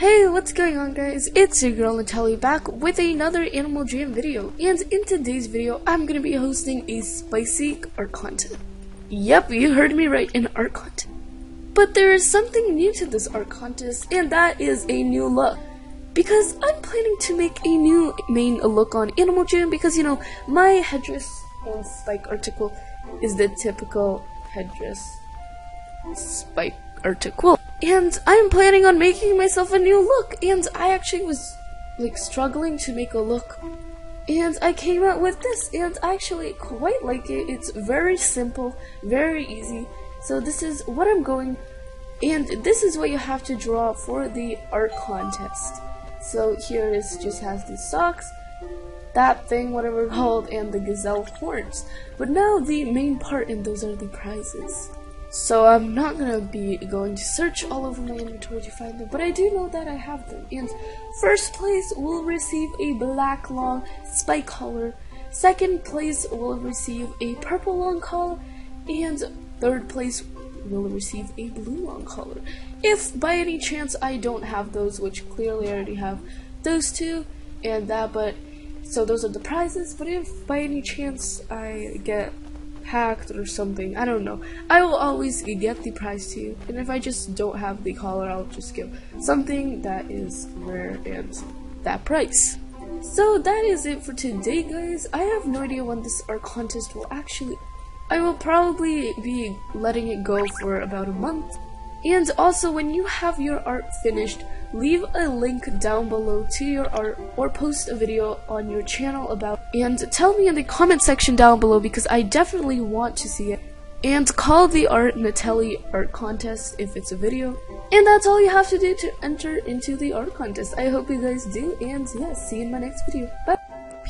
Hey, what's going on guys? It's your girl Natalie back with another Animal Jam video. And in today's video, I'm gonna be hosting a spicy art contest. Yep, you heard me right, an art contest. But there is something new to this art contest, and that is a new look. Because I'm planning to make a new main look on Animal Jam because, you know, my headdress and spike article is the typical headdress spike article. And I'm planning on making myself a new look. And I actually was like struggling to make a look. And I came out with this and I actually quite like it. It's very simple, very easy. So this is what I'm going and this is what you have to draw for the art contest. So here is just has the socks, that thing, whatever called, and the gazelle horns. But now the main part and those are the prizes. So I'm not gonna be going to search all over my inventory to find them, but I do know that I have them. And first place will receive a black long spike collar. Second place will receive a purple long collar, and third place will receive a blue long collar. If by any chance I don't have those, which clearly I already have those two and that, but so those are the prizes. But if by any chance I get hacked or something. I don't know. I will always get the prize to you, and if I just don't have the collar, I'll just give something that is rare and that price. So that is it for today, guys. I have no idea when this art contest will actually. I will probably be letting it go for about a month. And also, when you have your art finished, leave a link down below to your art or post a video on your channel about and tell me in the comment section down below because I definitely want to see it. And call the art Nutelli art contest if it's a video. And that's all you have to do to enter into the art contest. I hope you guys do and yeah, see you in my next video. Bye!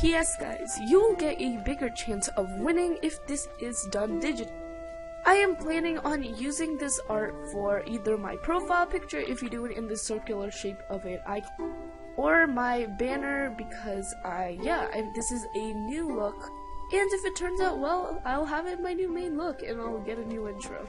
P.S. guys, you will get a bigger chance of winning if this is done digitally. I am planning on using this art for either my profile picture if you do it in the circular shape of it icon or my banner because I yeah I, this is a new look and if it turns out well I'll have it my new main look and I'll get a new intro.